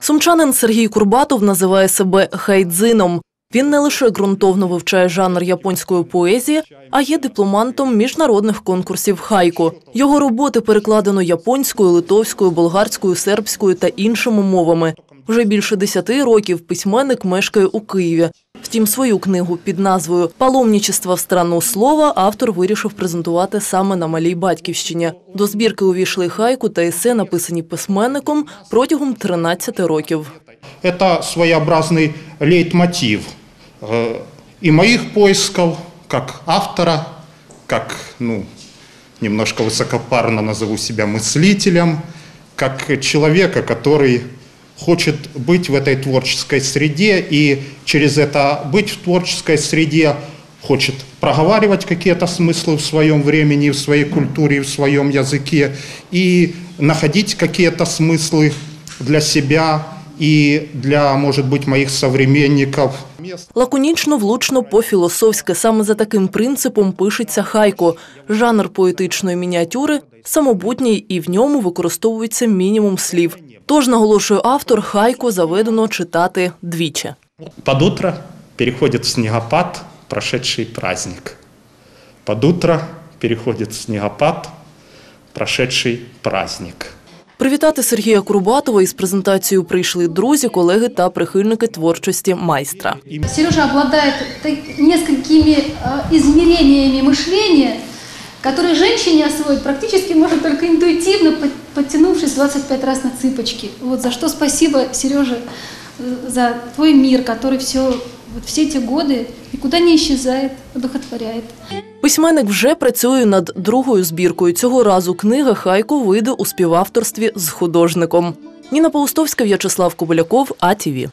Сумчанин Сергій Курбатов називає себе хайдзином. Він не лише ґрунтовно вивчає жанр японської поезії, а є дипломантом міжнародних конкурсів хайку. Його роботи перекладено японською, литовською, болгарською, сербською та іншими мовами. Вже більше десяти років письменник мешкає у Києві. Втім, свою книгу під назвою Паломничество в страну слова автор вирішив презентувати саме на малій батьківщині. До збірки увійшли хайку та есе, написані письменником протягом 13 років. Это своеобразный лейтмотив э, и моих поисков как автора, как, ну, немножко высокопарно назову себя мыслителем, как человека, который хочет быть в этой творческой среде и через это быть в творческой среде хочет проговаривать какие-то смыслы в своем времени, в своей культуре, в своем языке и находить какие-то смыслы для себя и для, может быть, моих современников. Лаконічно, влучно, по-філософськи. Саме за таким принципом пишеться хайко. Жанр поетичної мініатюри самобутній і в ньому використовується мінімум слів. Тож, наголошує автор, хайко заведено читати двічі. Под утро переходит в снегопад прошедший праздник. Под утро переходит в снегопад прошедший праздник. Привітати Сергія Курбатова із презентацією прийшли друзі, колеги та прихильники творчості майстра. Сережа обладает так- несколькими э, измерениями мышления, которые женщине освоить практически может только интуитивно, под- подтянувшись 25 раз на цыпочки. Вот за что спасибо, Сережа, э, за твой мир, который все, вот все эти годы никуда не исчезает, одухотворяет. Письменник вже працює над другою збіркою. Цього разу книга Хайко вийде у співавторстві з художником. Ніна Паустовська, В'ячеслав Кобиляков, АТВ.